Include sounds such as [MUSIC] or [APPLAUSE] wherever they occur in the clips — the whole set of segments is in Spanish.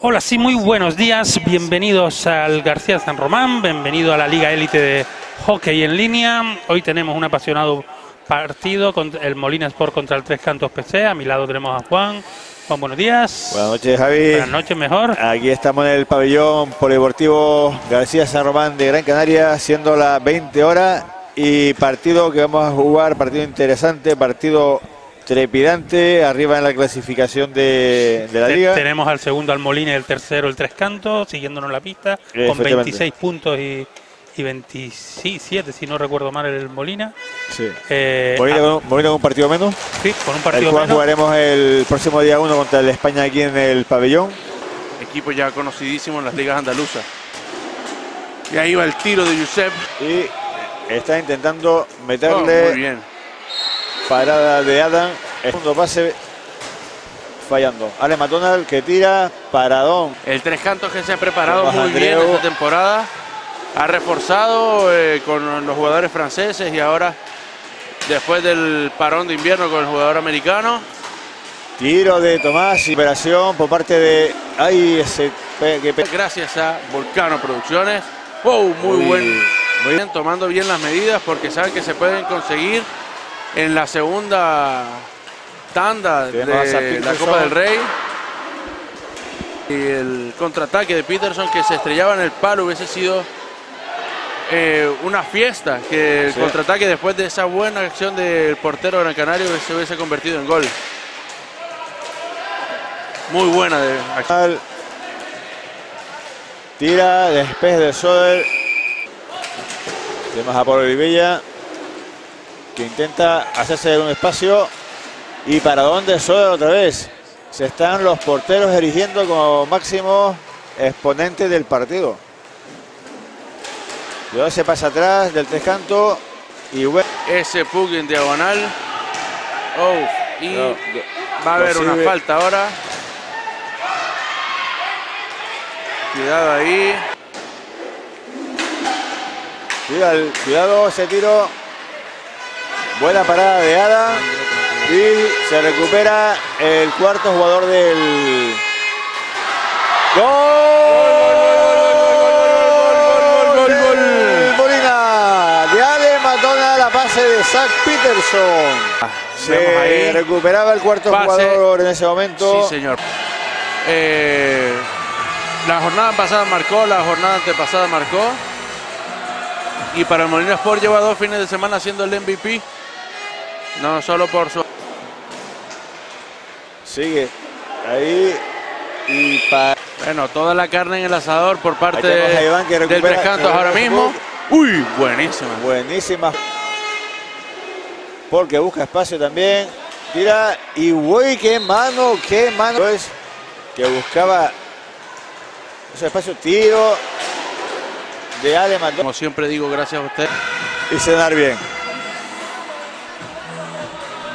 Hola, sí, muy buenos días. Bienvenidos al García San Román, bienvenido a la Liga Élite de Hockey en línea. Hoy tenemos un apasionado partido con el Molina Sport contra el Tres Cantos PC. A mi lado tenemos a Juan. Juan, buenos días. Buenas noches, Javi. Buenas noches, mejor. Aquí estamos en el pabellón polideportivo García San Román de Gran Canaria, siendo las 20 horas y partido que vamos a jugar, partido interesante, partido trepidante, arriba en la clasificación de, de la Te- liga. Tenemos al segundo al Molina y el tercero el Tres Cantos, siguiéndonos la pista, con Efectivamente. 26 puntos y, y 27, si no recuerdo mal, el Molina. Sí. Eh, Molina, ah, con, Molina con un partido menos, sí, con un el partido cual menos. jugaremos el próximo día 1 contra el España aquí en el pabellón. equipo ya conocidísimo en las ligas andaluzas. Y ahí va el tiro de Josep. Y está intentando Oh, meterle muy bien. Parada de Adam. El segundo pase fallando. Ale McDonald que tira. Paradón. El Tres Cantos que se ha preparado Tomás muy bien esta temporada. Ha reforzado eh, con los jugadores franceses y ahora, después del parón de invierno con el jugador americano, Tiro de Tomás. y Operación por parte de. Gracias a Volcano Producciones. Wow, muy Muy- buen. muy- bien, tomando bien las medidas porque saben que se pueden conseguir en la segunda tanda de la. Copa del Rey. Y el contraataque de Peterson que se estrellaba en el palo hubiese sido eh, una fiesta. Que el Sí. contraataque después de esa buena acción del portero Gran Canario se hubiese convertido en gol. Muy buena de acción. Tira, despeje de Soder. Tenemos a Pablo Olivella que intenta hacerse un espacio. Y para dónde Soder otra vez. Se están los porteros erigiendo como máximos exponentes del partido. Luego se pasa atrás del tres cantos. Y Ese puck en diagonal. Oh, y no, va a haber una falta ahora. Cuidado ahí. Cuidado, cuidado ese tiro. Buena parada de Adam. Y se recupera el cuarto jugador del. ¡Gol! gol, gol, gol. Molina. De Ale Matona la pase de Zach Peterson. Se recuperaba el cuarto jugador en ese momento. Sí, señor. Eh, la jornada pasada marcó, la jornada antepasada marcó. Y para el Molina Sport lleva dos fines de semana siendo el MVP. No solo por su. Sigue ahí. Y para. Bueno, toda la carne en el asador por parte Iván que del Tres Cantos ahora mismo. Uy, buenísima. Buenísima. Porque busca espacio también. Tira y uy, qué mano, qué mano. Es que buscaba ese espacio, tiro de Ale Maldonado Como siempre digo, gracias a usted. y cenar bien.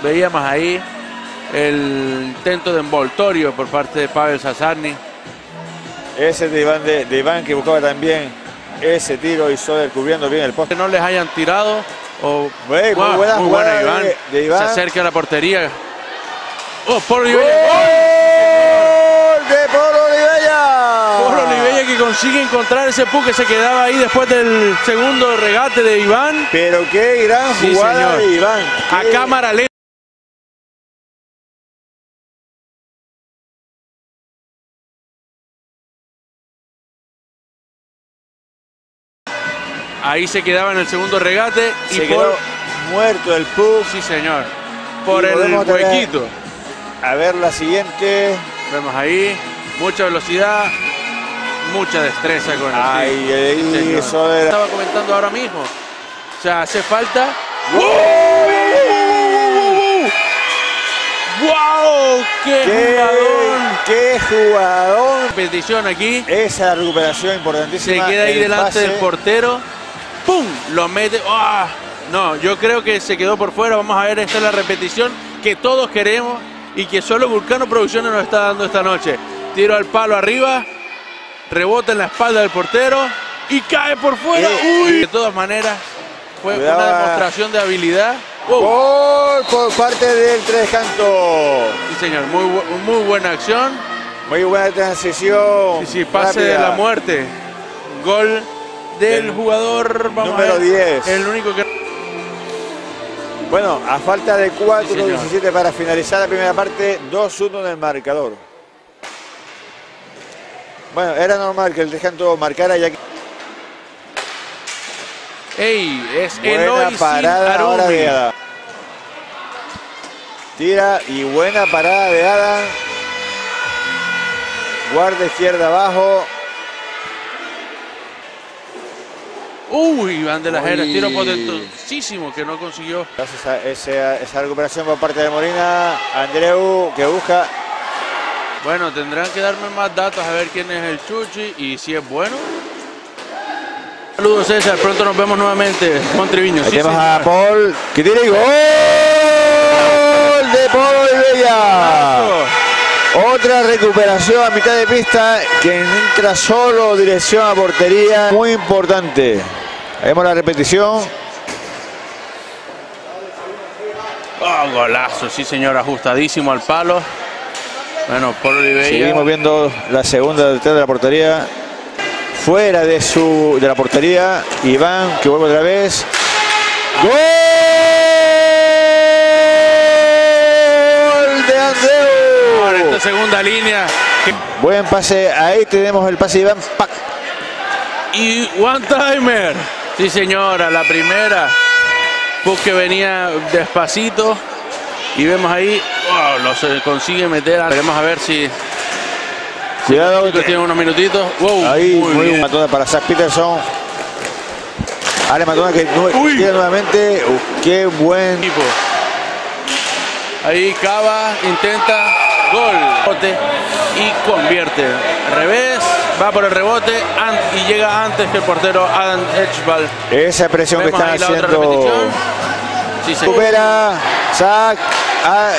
Veíamos ahí el intento de envoltorio por parte de Pavel Sazarni. Ese de Iván, de, de Iván que buscaba también ese tiro y Soder cubriendo bien el Que poste. no les hayan tirado. O, Muy- buena muy jugada buena, Iván. de- de Iván. Se acerca a la portería. Oh, por ¡Gol Olivella. de Pablo Olivella! Olivella que consigue encontrar ese puck que se quedaba ahí después del segundo regate de Iván. Pero qué gran jugada de Iván. A cámara lenta. Ahí se quedaba en el segundo regate y Se por quedó muerto el puck. sí señor por el huequito. A ver la siguiente. Vemos ahí mucha velocidad, mucha destreza con el Ay, ahí señor. Soder. Estaba comentando ahora mismo. O sea, hace falta. ¡Wow! ¡Qué, ¡Qué, jugador! qué jugador! Petición aquí. Esa recuperación Se importantísima. queda ahí el delante pase. del portero. ¡Pum! Lo mete. ¡Ah! No, yo creo que se quedó por fuera. Vamos a ver, esta es la repetición que todos queremos y que solo Vulcano Producciones nos está dando esta noche. Tiro al palo arriba, rebota en la espalda del portero y cae por fuera. Eh, ¡Uy! De todas maneras, fue Cuidado. una demostración de habilidad. ¡Wow! Gol por parte del Tres Cantos. Sí, señor, muy, bu- muy buena acción. Muy buena transición. Sí, sí, pase rápida. de la muerte. Gol del jugador vamos número a ver, 10. El único que. Bueno, a falta de 4, Sí, señor. 17 para finalizar la primera parte, 2-1 en el marcador. Bueno, era normal que el Dejanto marcara ya que ¡Ey! Es buena Eloy parada ahora de Adam. Tira y buena parada de Adam. Guarda izquierda abajo. Uy, Van de las Heras, tiro potentosísimo que no consiguió. Gracias a esa, esa recuperación por parte de Molina. Andreu que busca. Bueno, tendrán que darme más datos a ver quién es el Chuchi y si es bueno. Saludos César, pronto nos vemos nuevamente con Triviño. Sí, tenemos a. Paul que y gol de Paul Olivella. Otra recuperación a mitad de pista que entra solo dirección a portería. Muy importante. Vemos la repetición. Oh, golazo, sí señor, ajustadísimo al palo. Bueno, Paul Oliveira. Seguimos viendo la segunda detrás de la portería. Fuera de su de la portería. Iván que vuelve otra vez. ¡Gol de Por esta Andreu! segunda línea. Buen pase. Ahí tenemos el pase de Iván. ¡Pac! Y one timer. Sí señora, la primera. Puck que venía despacito. Y vemos ahí, wow, lo se consigue meter. Veremos a ver si Cuidado. chicos tienen unos minutitos. Wow, Ahí muy muy bien. matona para Zach Peterson. Ale Matona que Uy. tira nuevamente. Uh, qué buen. equipo. Ahí Cava intenta gol y convierte. Revés, va por el rebote y llega antes que el portero Adam Edgeball. Esa presión que Vemos otra haciendo. Sí. Recupera. Zach. ah,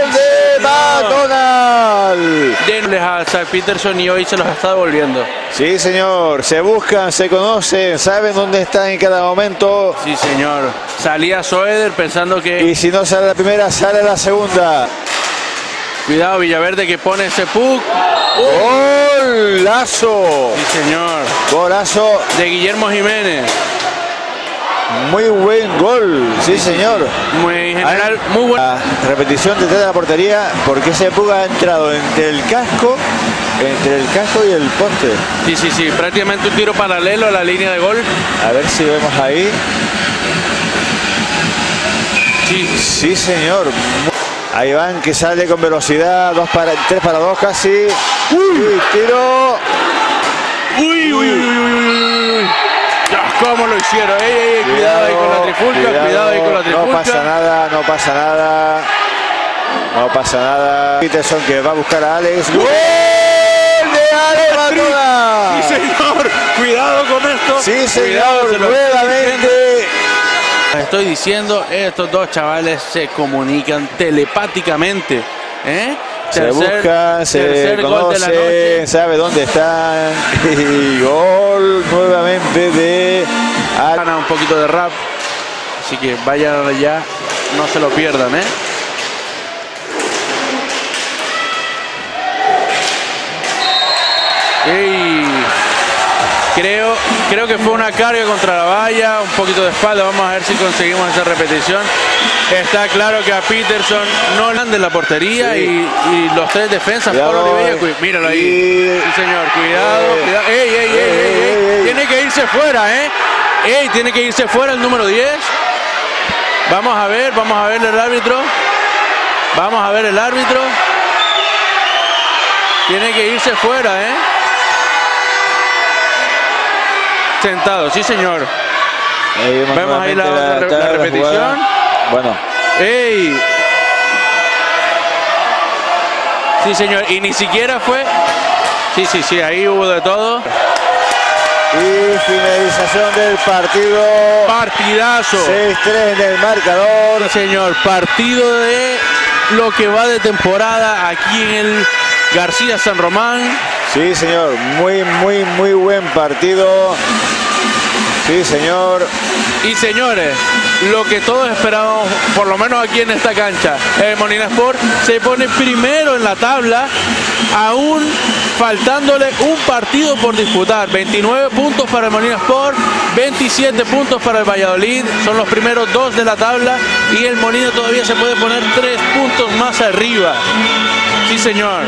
¡Gol de McDonald! Denles a Zach Peterson y hoy se los está devolviendo. Sí, señor. Se buscan, se conocen, saben dónde están en cada momento. Sí, señor. Salía Soeder pensando que. Y si no sale la primera, sale la segunda. Cuidado, Villaverde que pone ese puck. ¡Golazo! Sí, señor. Golazo. De Guillermo Jiménez. Muy buen gol. Sí, señor. Muy en general, muy bueno. La repetición detrás de la portería, porque ese puck ha entrado entre el casco, entre el casco y el poste. Sí, sí, sí. Prácticamente un tiro paralelo a la línea de gol. A ver si vemos ahí. Sí, Sí, señor. Ahí van que sale con velocidad, dos para, tres para dos casi. Uy, tiro. Uy, uy, uy, uy, uy, ¿Cómo lo hicieron? Cuidado ahí con la trifulca, cuidado, ahí con la trifulca. No pasa nada, no pasa nada. No pasa nada. Peterson que va a buscar a Alex. ¡Gol de Alex! Sí, señor. Cuidado con esto. Sí, Cuidado, señor, nuevamente. Estoy diciendo, estos dos chavales se comunican telepáticamente. ¿eh? Se Tercer- buscan, se noche. sabe dónde están. [LAUGHS] Y gol nuevamente de. Gana un poquito de rap. Así que vayan allá, no se lo pierdan, ¿eh? Ey, creo, creo que fue una carga contra la valla, un poquito de espalda. Vamos a ver si conseguimos esa repetición. Está claro que a Peterson no le de la portería Sí. y, y los tres defensas, Cuidado, Pablo eh. míralo ahí. Y- Sí, señor, cuidado, Eh. cuidado. Ey, ey, ey, ey, ey, Ey, ey. Tiene que irse fuera, ¿eh? Ey, tiene que irse fuera el número 10. Vamos a ver, vamos a ver el árbitro. Vamos a ver el árbitro. Tiene que irse fuera, ¿eh? Sentado, sí, señor. Ahí Vemos ahí la- repetición. Bueno, ¡Ey! Sí, señor. Y ni siquiera fue. Sí, sí, sí, ahí hubo de todo. y finalización del partido. Partidazo. 6-3 en el marcador. Sí, señor. Partido de lo que va de temporada aquí en el García San Román. Sí, señor. Muy, muy, muy buen partido. Sí, señor. Y señores, lo que todos esperábamos, por lo menos aquí en esta cancha. El Molina Sport se pone primero en la tabla, aún faltándole un partido por disputar. 29 puntos para el Molina Sport, 27 puntos para el Valladolid, son los primeros dos de la tabla y el Molina todavía se puede poner tres puntos más arriba. Sí, señor.